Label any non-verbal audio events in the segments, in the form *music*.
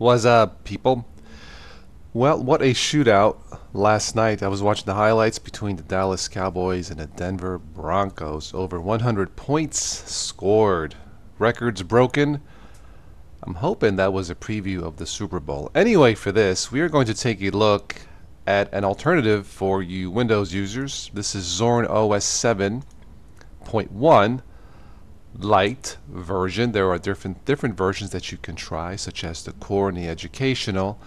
What's up, uh, people? Well, what a shootout last night. I was watching the highlights between the Dallas Cowboys and the Denver Broncos. Over 100 points scored. Records broken. I'm hoping that was a preview of the Super Bowl. Anyway, for this, we are going to take a look at an alternative for you Windows users. This is Zorin OS 7.1 light version. There are different different versions that you can try, such as the core and the educational.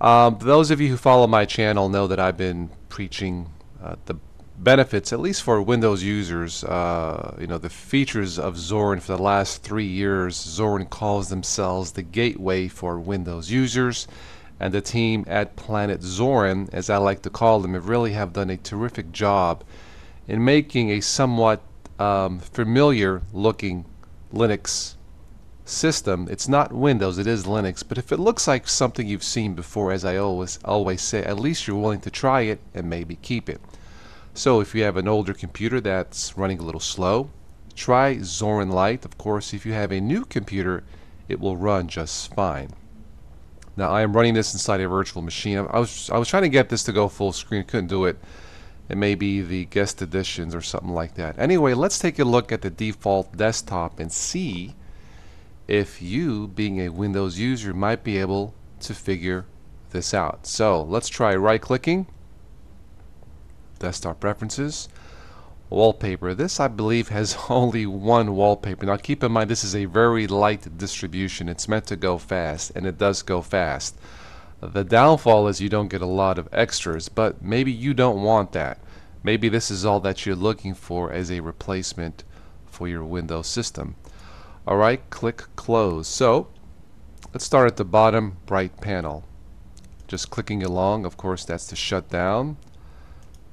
Um, those of you who follow my channel know that I've been preaching uh, the benefits, at least for Windows users, uh, you know, the features of Zorin for the last three years. Zorin calls themselves the gateway for Windows users. And the team at Planet Zorin, as I like to call them, have really have done a terrific job in making a somewhat um, familiar looking Linux system. It's not Windows, it is Linux, but if it looks like something you've seen before, as I always always say, at least you're willing to try it and maybe keep it. So if you have an older computer that's running a little slow, try Zorin Lite. Of course, if you have a new computer, it will run just fine. Now I am running this inside a virtual machine. I was I was trying to get this to go full screen, couldn't do it it may be the guest additions or something like that. Anyway, let's take a look at the default desktop and see if you, being a Windows user, might be able to figure this out. So let's try right clicking, desktop preferences, wallpaper. This I believe has *laughs* only one wallpaper. Now keep in mind this is a very light distribution. It's meant to go fast and it does go fast. The downfall is you don't get a lot of extras, but maybe you don't want that. Maybe this is all that you're looking for as a replacement for your Windows system. Alright, click close. So, let's start at the bottom right panel. Just clicking along, of course that's to shut down.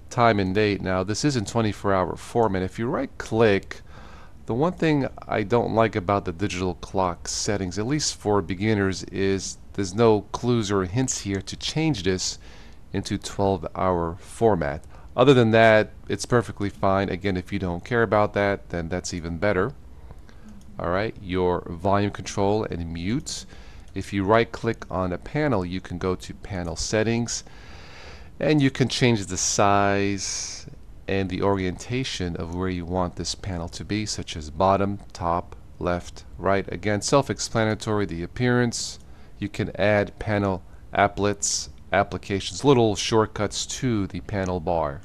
Time and date. Now this is in 24 hour format. If you right click, the one thing I don't like about the digital clock settings, at least for beginners, is there's no clues or hints here to change this into 12 hour format. Other than that, it's perfectly fine. Again, if you don't care about that, then that's even better. Alright, your volume control and mute. If you right click on a panel, you can go to panel settings and you can change the size and the orientation of where you want this panel to be, such as bottom, top, left, right. Again, self-explanatory, the appearance, you can add panel applets, applications, little shortcuts to the panel bar.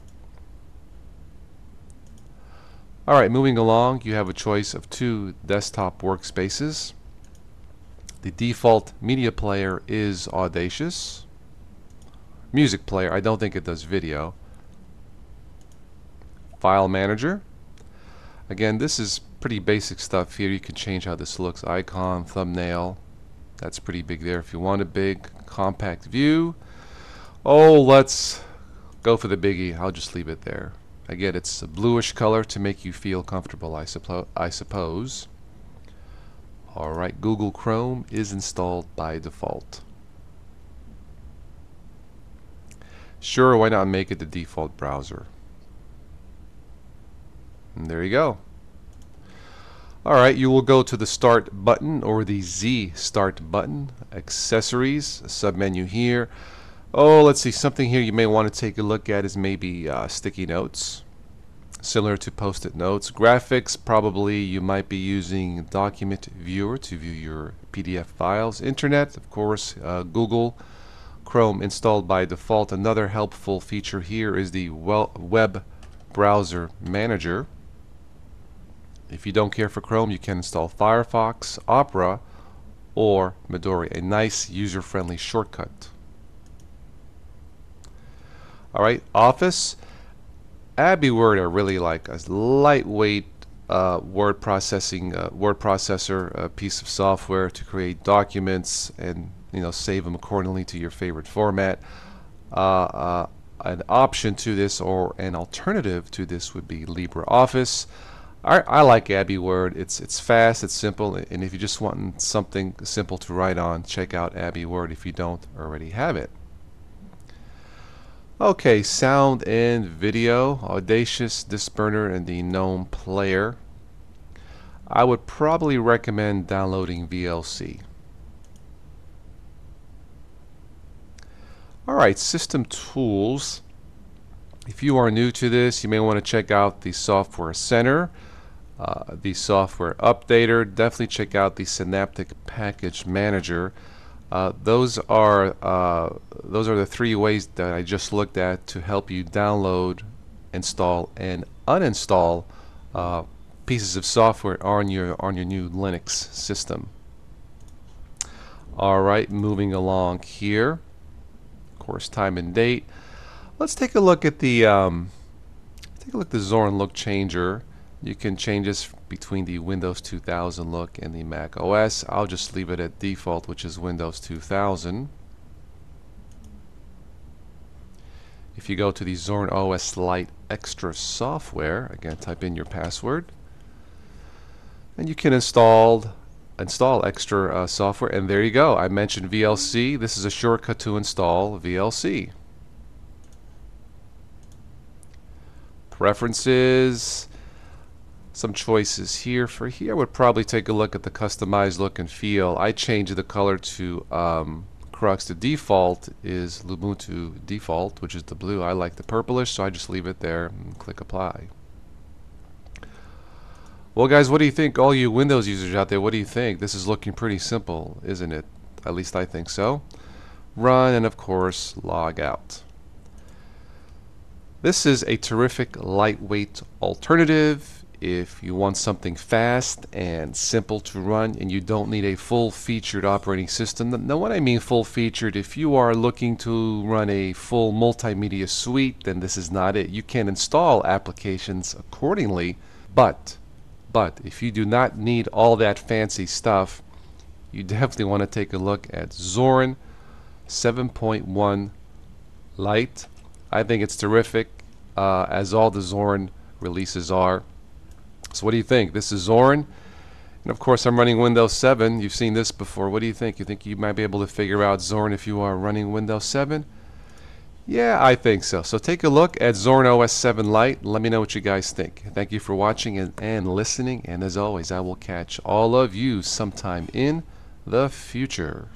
Alright, moving along, you have a choice of two desktop workspaces. The default media player is Audacious. Music player, I don't think it does video. File manager. Again, this is pretty basic stuff here. You can change how this looks. Icon, thumbnail, that's pretty big there. If you want a big compact view, oh, let's go for the biggie. I'll just leave it there. Again, it's a bluish color to make you feel comfortable, I, I suppose. Alright, Google Chrome is installed by default. Sure, why not make it the default browser? And there you go. Alright, you will go to the Start button or the Z Start button, Accessories, submenu here. Oh, let's see, something here you may want to take a look at is maybe uh, sticky notes, similar to post-it notes. Graphics, probably you might be using Document Viewer to view your PDF files. Internet, of course, uh, Google Chrome installed by default. Another helpful feature here is the Web Browser Manager. If you don't care for Chrome, you can install Firefox, Opera, or Midori, a nice user-friendly shortcut. Alright, Office. AbiWord are really like a lightweight uh, word processing uh, word processor a piece of software to create documents and you know save them accordingly to your favorite format. Uh, uh an option to this or an alternative to this would be LibreOffice. I, I like AbiWord. It's it's fast, it's simple, and if you just want something simple to write on, check out AbiWord if you don't already have it. Okay, sound and video, Audacious, Disburner, and the GNOME Player. I would probably recommend downloading VLC. Alright, System Tools. If you are new to this, you may want to check out the Software Center, uh, the Software Updater. Definitely check out the Synaptic Package Manager. Uh, those are uh, those are the three ways that I just looked at to help you download, install, and uninstall uh, pieces of software on your on your new Linux system. All right, moving along here. Of course, time and date. Let's take a look at the um, take a look at the Zorin look changer. You can change this between the Windows 2000 look and the Mac OS. I'll just leave it at default, which is Windows 2000. If you go to the Zorin OS Lite Extra software, again type in your password, and you can install install extra uh, software, and there you go. I mentioned VLC. This is a shortcut to install VLC. Preferences some choices here. For here, I would probably take a look at the customized look and feel. I changed the color to um, Crux. The default is Lubuntu default, which is the blue. I like the purplish, so I just leave it there and click apply. Well, guys, what do you think? All you Windows users out there, what do you think? This is looking pretty simple, isn't it? At least I think so. Run, and of course, log out. This is a terrific lightweight alternative if you want something fast and simple to run and you don't need a full featured operating system. Now what I mean full featured, if you are looking to run a full multimedia suite, then this is not it. You can install applications accordingly, but but if you do not need all that fancy stuff, you definitely want to take a look at Zorin 7.1 Lite. I think it's terrific, uh, as all the Zorin releases are. So what do you think? This is Zorin. And of course, I'm running Windows 7. You've seen this before. What do you think? You think you might be able to figure out Zorin if you are running Windows 7? Yeah, I think so. So take a look at Zorin OS 7 Lite. Let me know what you guys think. Thank you for watching and, and listening. And as always, I will catch all of you sometime in the future.